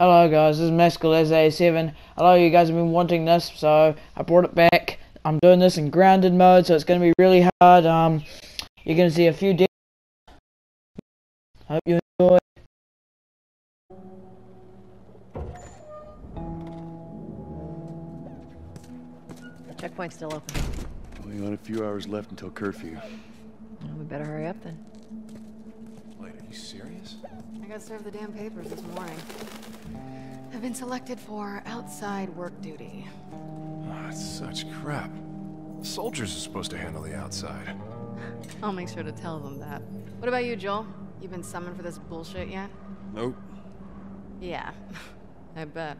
Hello guys, this is mafscoolas87. Hello, you guys have been wanting this, so I brought it back. I'm doing this in grounded mode, so it's going to be really hard. Um, you're going to see a few deaths. Hope you enjoy. The checkpoint's still open. Only got a few hours left until curfew. Well, we better hurry up then. You serious? I got served the damn papers this morning. I've been selected for outside work duty. Oh, that's such crap. Soldiers are supposed to handle the outside. I'll make sure to tell them that. What about you, Joel? You been summoned for this bullshit yet? Nope. Yeah, I bet.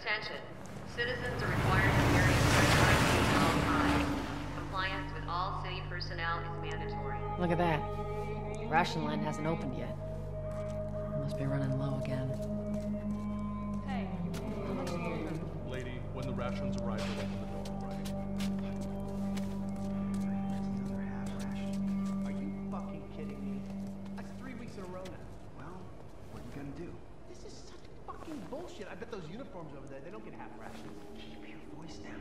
Attention. Citizens are required to carry certified at all times. Compliance with all city personnel is mandatory. Look at that. Ration line hasn't opened yet. Must be running low again.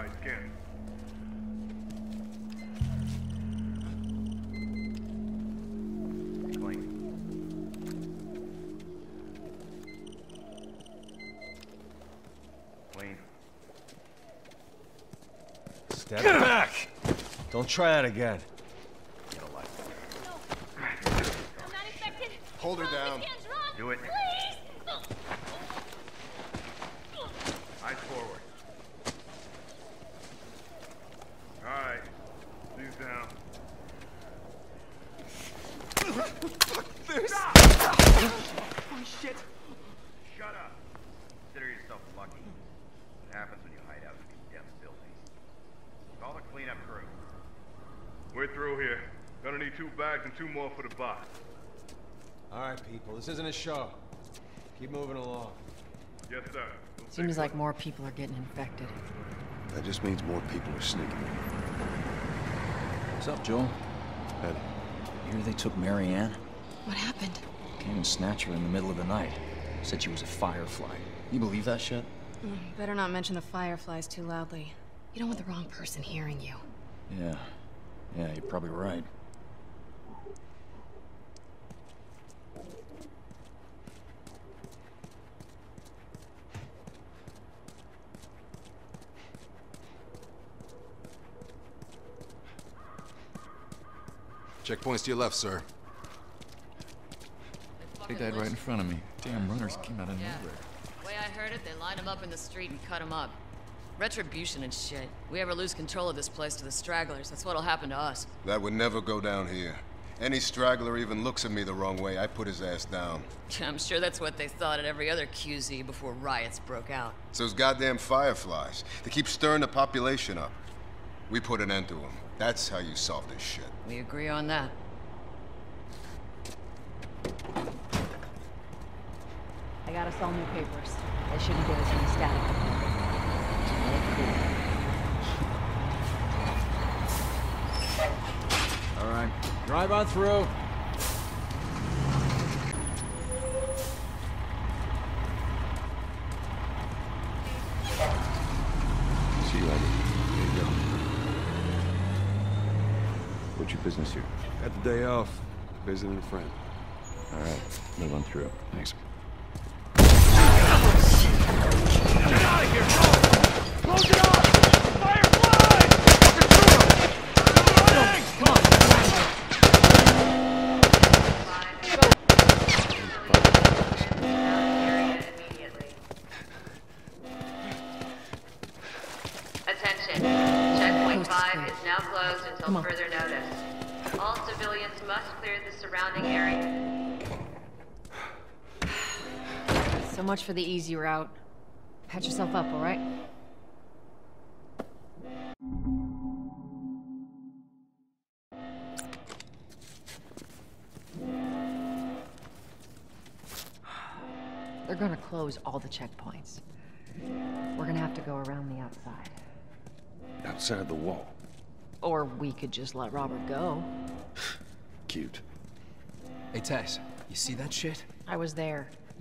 All right, scan. Clean. Clean. Step back! Don't try that again. Hold her down. Do it. Eyes forward. All right. Knees down. Oh, shit. Shut up. Consider yourself lucky. What happens when you hide out in these damn buildings? Call the cleanup crew. We're through here. Gonna need two bags and two more for the box. All right, people, this isn't a show. Keep moving along. Yes, sir. We'll Seems like more people are getting infected. That just means more people are sneaking. What's up, Joel? Eddie. You hear they took Marianne? What happened? Came and snatched her in the middle of the night. Said she was a firefly. You believe that shit? Mm, better not mention the fireflies too loudly. You don't want the wrong person hearing you. Yeah. Yeah, you're probably right. Checkpoints to your left, sir. They died right in front of me. Damn runners came out of Yeah. nowhere. Way I heard it, they lined them up in the street and cut them up. Retribution and shit. We ever lose control of this place to the stragglers, that's what'll happen to us. That would never go down here. Any straggler even looks at me the wrong way, I put his ass down. I'm sure that's what they thought at every other QZ before riots broke out. So those goddamn fireflies. They keep stirring the population up. We put an end to them. That's how you solve this shit. We agree on that. I got us all new papers. They shouldn't give us any static. All right, drive on through. the day off. Visiting a friend. All right, move on through. Thanks. Get out of here! Close it off! Much for the easy route. Patch yourself up, all right? They're gonna close all the checkpoints. We're gonna have to go around the outside. Outside the wall. Or we could just let Robert go. Cute. Hey, Tess, you see that shit? I was there.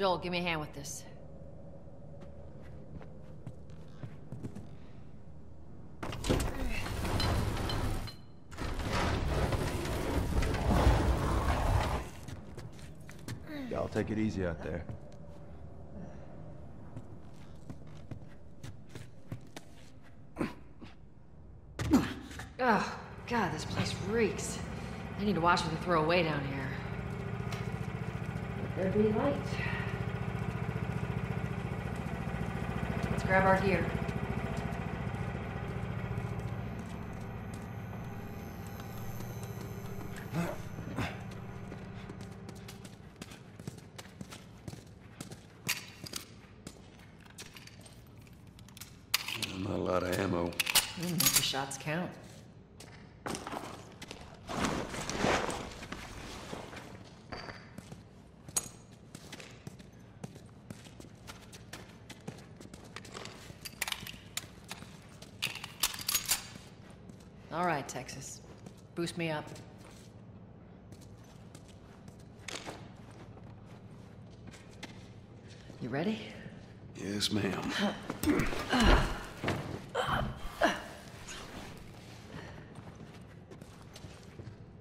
Joel, give me a hand with this. Y'all take it easy out there. Oh, God, this place reeks. I need to watch what they throw away down here. Let there be light. Grab our gear. Not a lot of ammo. Mm, make the shots count. Texas. Boost me up. You ready? Yes, ma'am.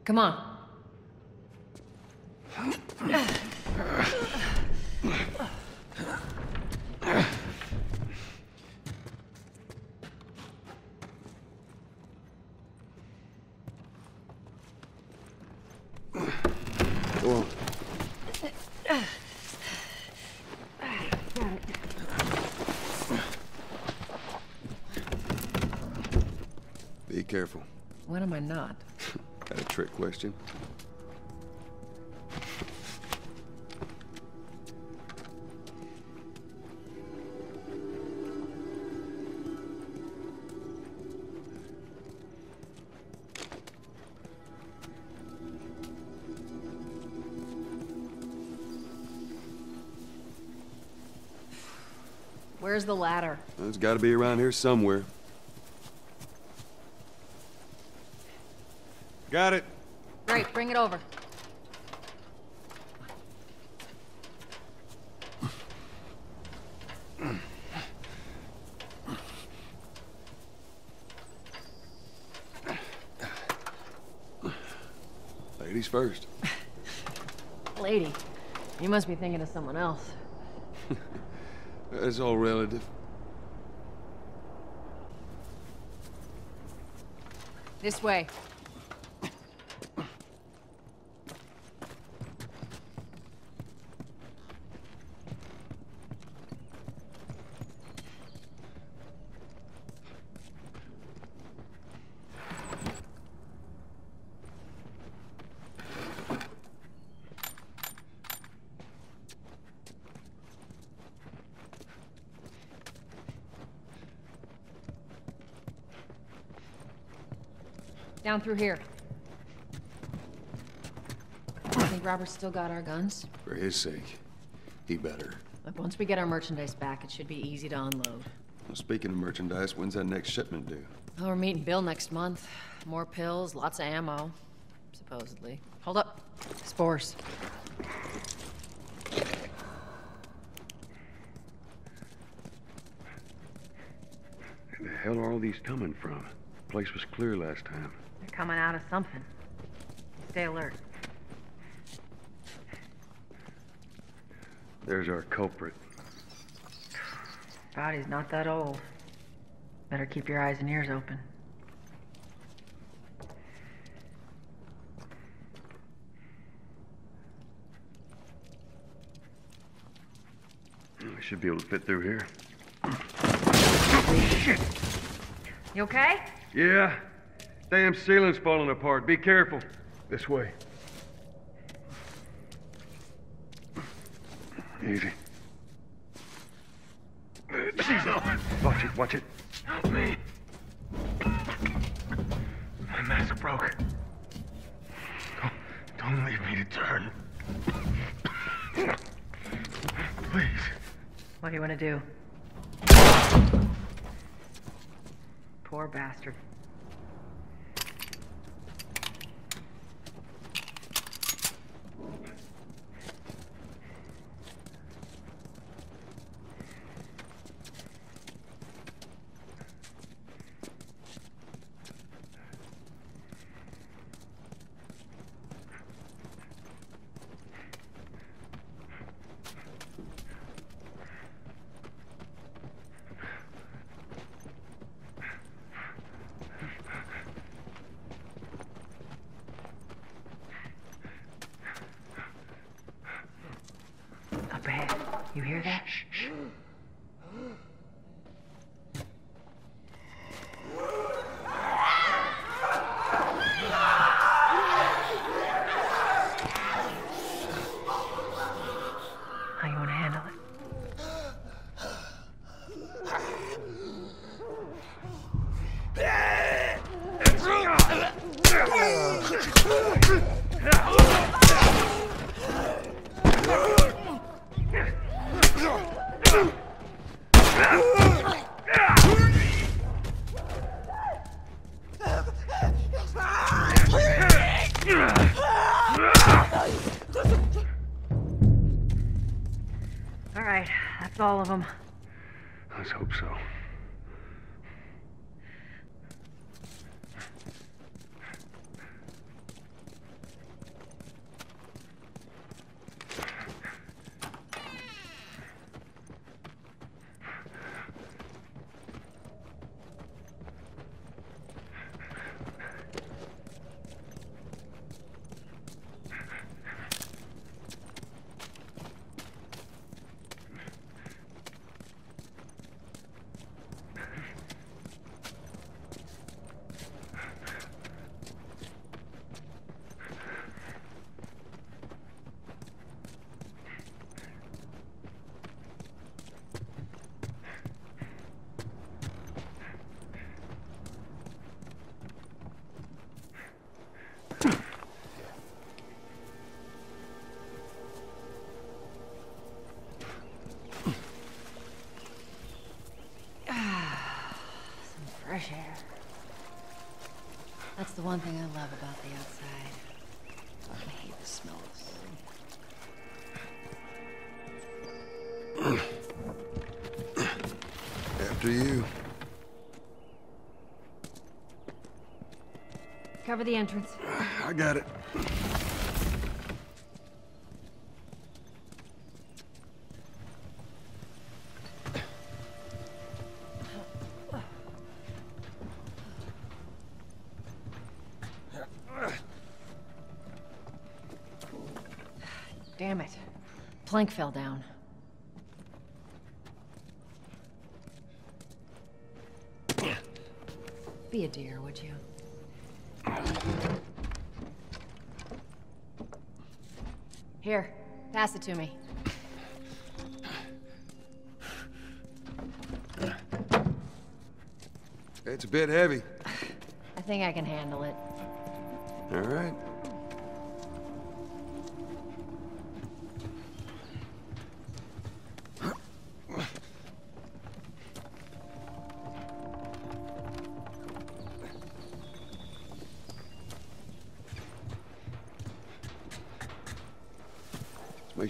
Come on. Be careful. When am I not? Got a trick question? Where's the ladder? It's got to be around here somewhere. Got it. Great, bring it over. Ladies first. Lady, you must be thinking of someone else. That's all relative. This way. Down through here. I think Robert's still got our guns. For his sake, he better. Look, once we get our merchandise back, it should be easy to unload. Well, speaking of merchandise, when's that next shipment due? Oh, we're meeting Bill next month. More pills, lots of ammo. Supposedly. Hold up. Spores. Where the hell are all these coming from? The place was clear last time. Coming out of something. Stay alert. There's our culprit. Body's not that old. Better keep your eyes and ears open. We should be able to fit through here. Shit! You okay? Yeah. Damn ceiling's falling apart. Be careful. This way. Easy. Watch it, watch it. Help me. My mask broke. Don't, don't leave me to turn. Please. What do you want to do? Poor bastard. One thing I love about the outside. I hate the smell of After you. Cover the entrance. I got it. Plank fell down. Be a dear, would you? Here, pass it to me. It's a bit heavy. I think I can handle it. All right.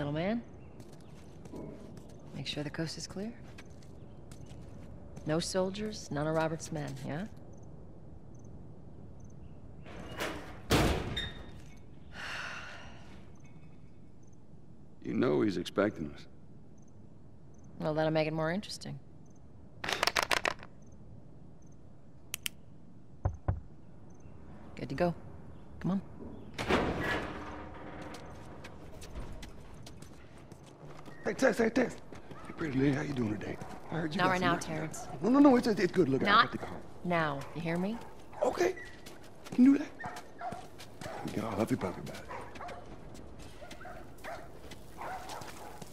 Little man. Make sure the coast is clear. No soldiers, none of Robert's men, yeah? You know he's expecting us. Well, that'll make it more interesting. Good to go. Come on. Hey, Tess, hey, Tess. Hey, pretty lady, how you doing today? I heard you Not got right now, rest. Terrence. No, no, no, it's, it's good. Look, I Not got the car. now. You hear me? Okay. You can do that. You get all huffy puffy about it.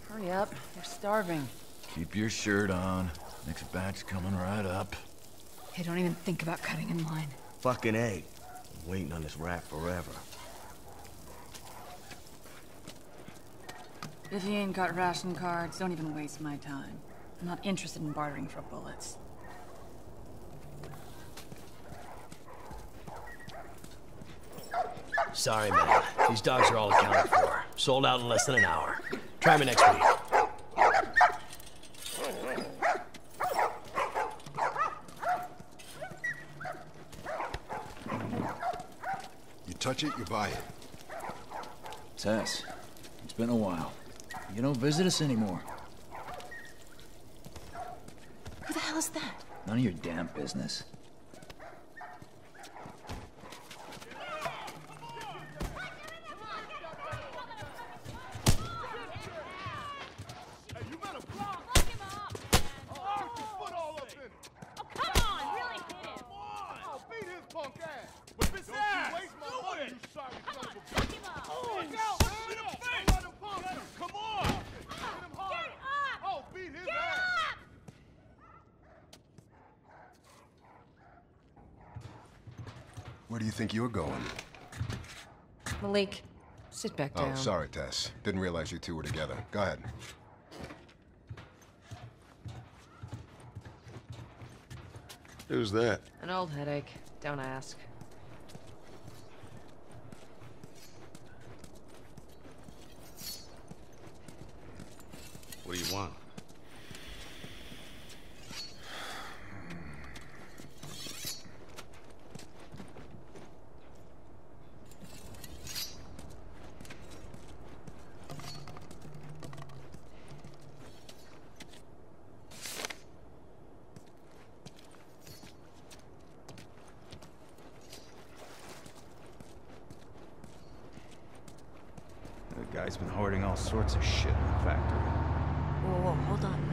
Hurry up. They're starving. Keep your shirt on. Next batch coming right up. Hey, don't even think about cutting in line. Fucking A. I'm waiting on this rat forever. If you ain't got ration cards, don't even waste my time. I'm not interested in bartering for bullets. Sorry, man. These dogs are all accounted for. Sold out in less than an hour. Try me next week. You touch it, you buy it. Tess, it's been a while. You don't visit us anymore. Who the hell is that? None of your damn business. Where do you think you're going? Malik, sit back Oh, sorry, Tess. Didn't realize you two were together. Go ahead. Who's that? An old headache. Don't ask. What do you want? The guy's been hoarding all sorts of shit in the factory. Whoa, whoa, hold on.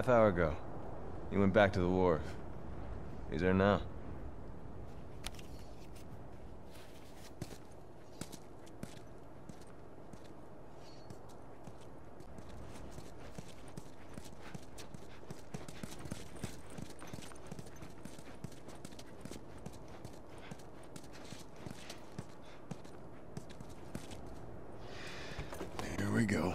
Half hour ago. He went back to the wharf. He's there now. We go.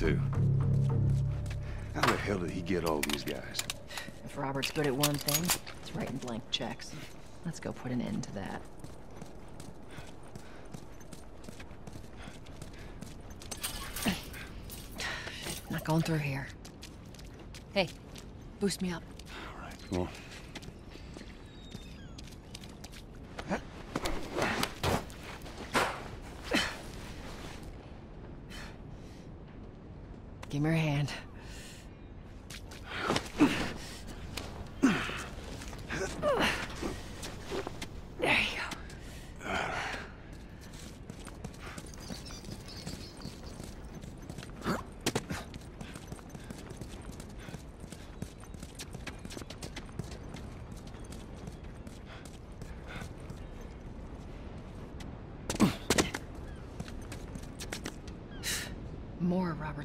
Too. How the hell did he get all these guys? If Robert's good at one thing, it's writing blank checks. Let's go put an end to that. Not going through here. Hey, boost me up. All right, Come on. Give me your hand. There you go.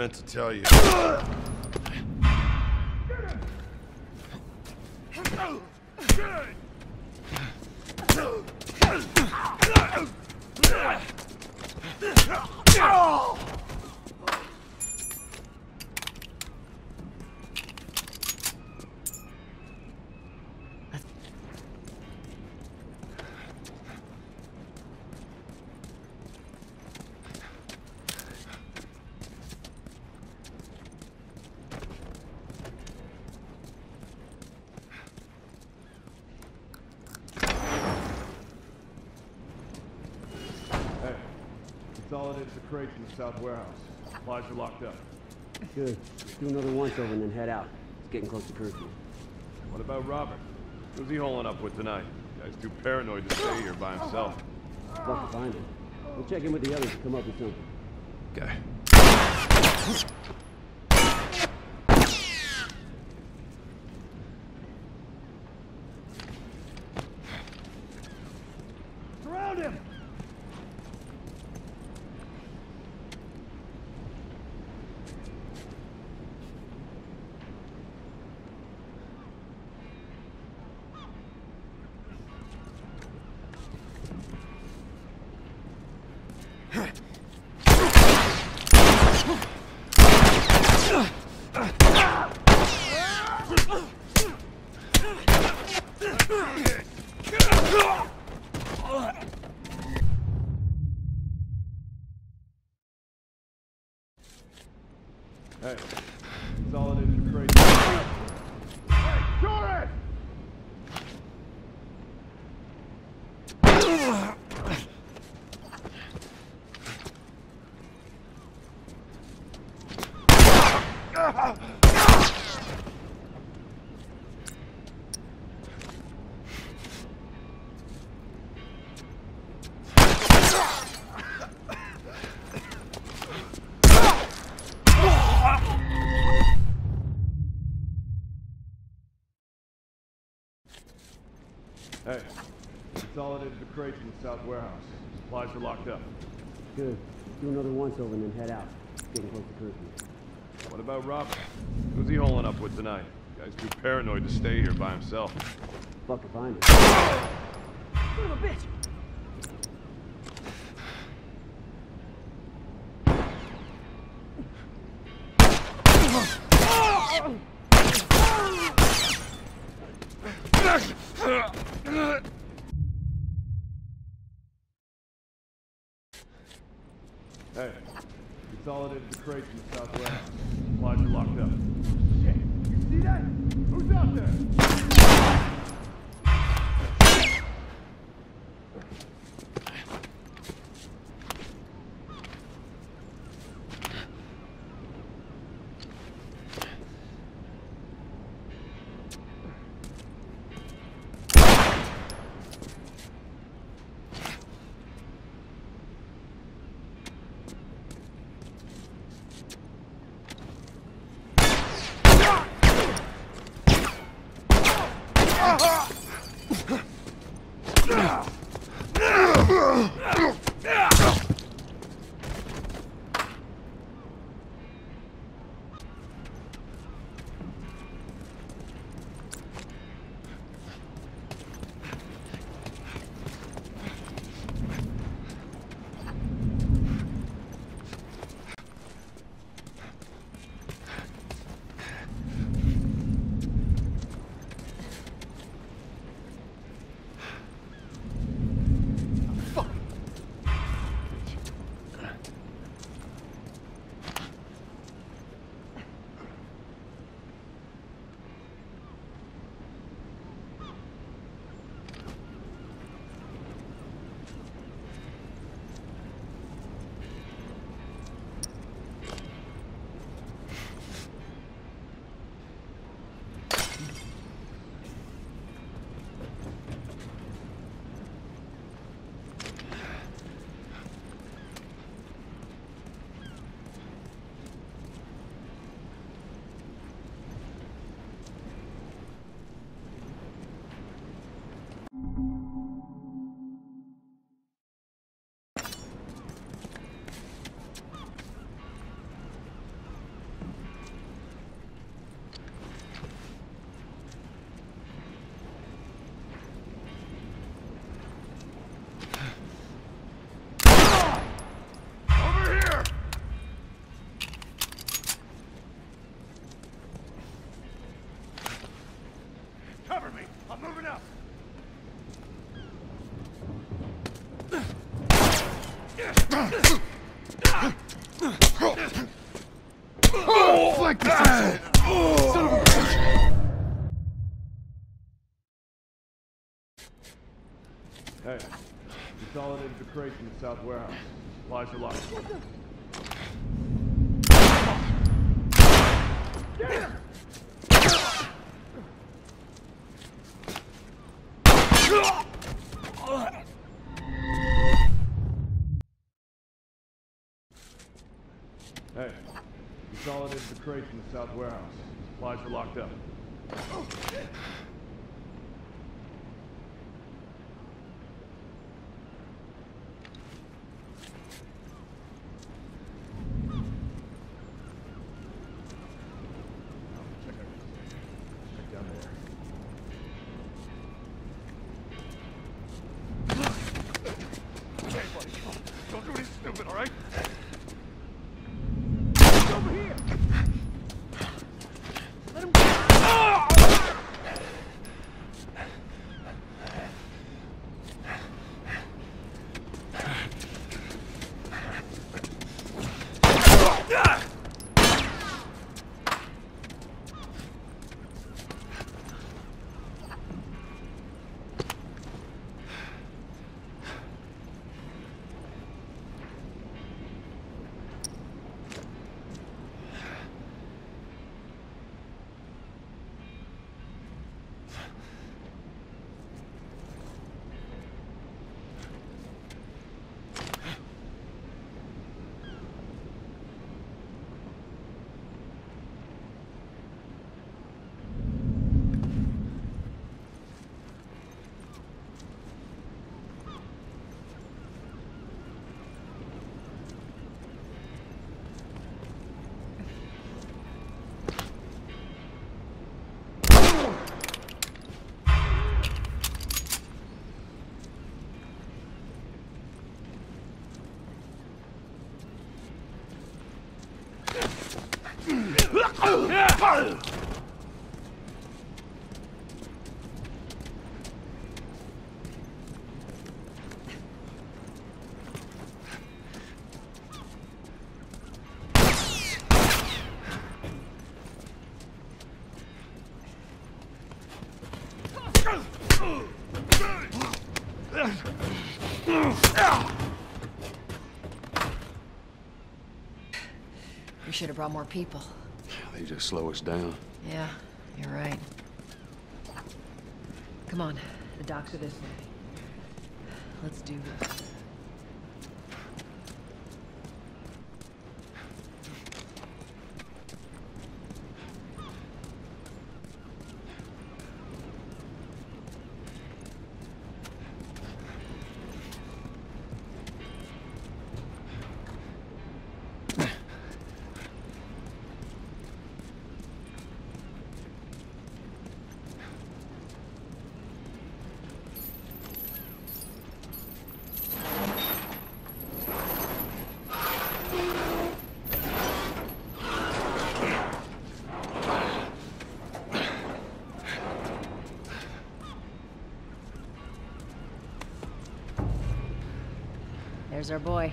meant to tell you. Crates in the south warehouse. Supplies are locked up. Good. Let's do another once over and then head out. It's getting close to curfew. What about Robert? Who's he holing up with tonight? Guy's too paranoid to stay here by himself. Tough to find him. We'll check in with the others to come up with something. Okay. Hey, consolidated the crates in the south warehouse. Supplies are locked up. Good. Do another once over and then head out. Getting close to Christmas. What about Robert? Who's he holing up with tonight? Guy's too paranoid to stay here by himself. Fuck if I know. Son of a bitch! Ugh! South warehouse. Supplies are locked up. Check down there. Okay, buddy, come on. Don't do anything stupid, alright? Over here! Let him go! We should have brought more people. Just slow us down. Yeah, you're right. Come on, the docks are this way. Let's do this. There's our boy.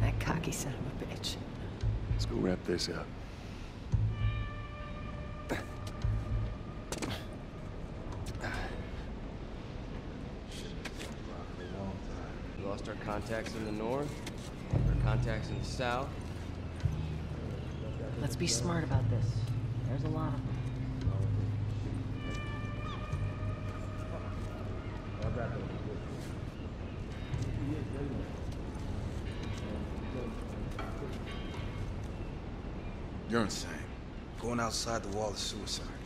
That cocky son of a bitch. Let's go wrap this up. We lost our contacts in the north, our contacts in the south. Let's be smart about this. There's a lot of outside the wall is suicide.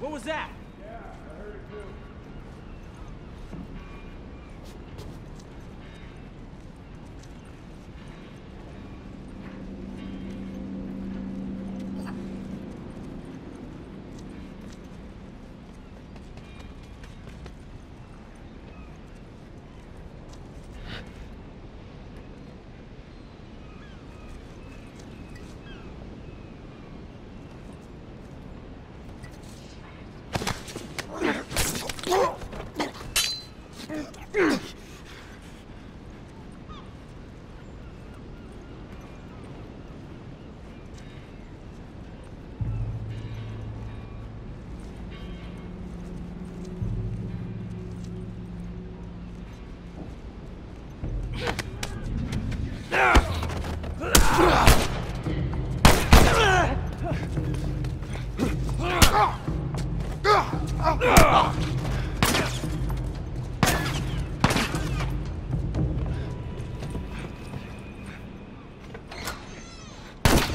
What was that?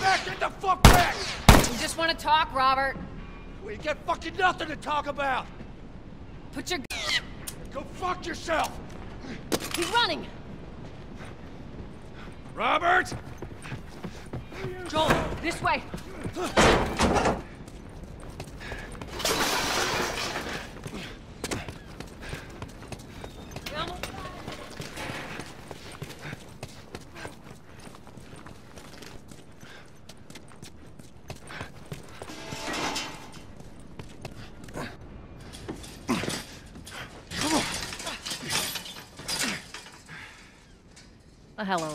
Back, get the fuck back! We just want to talk, Robert. Got nothing to talk about! Put your... Go fuck yourself! He's running! Robert! Joel, this way! Well, hello,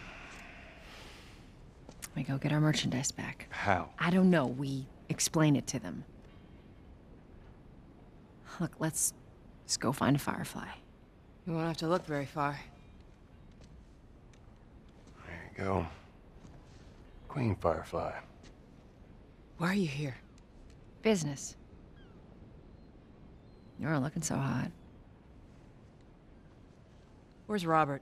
We go get our merchandise back. How? I don't know. We explain it to them. Look, let's let's go find a firefly. You won't have to look very far. There you go. Queen Firefly. Why are you here? Business. You aren't looking so hot. Where's Robert?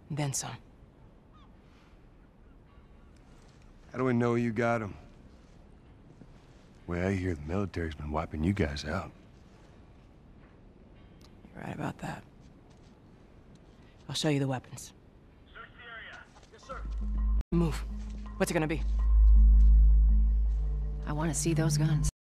then some. How do we know you got them? Well, I hear the military's been wiping you guys out. You're right about that. I'll show you the weapons. Search the area. Yes, sir. Move. What's it gonna be? I want to see those guns.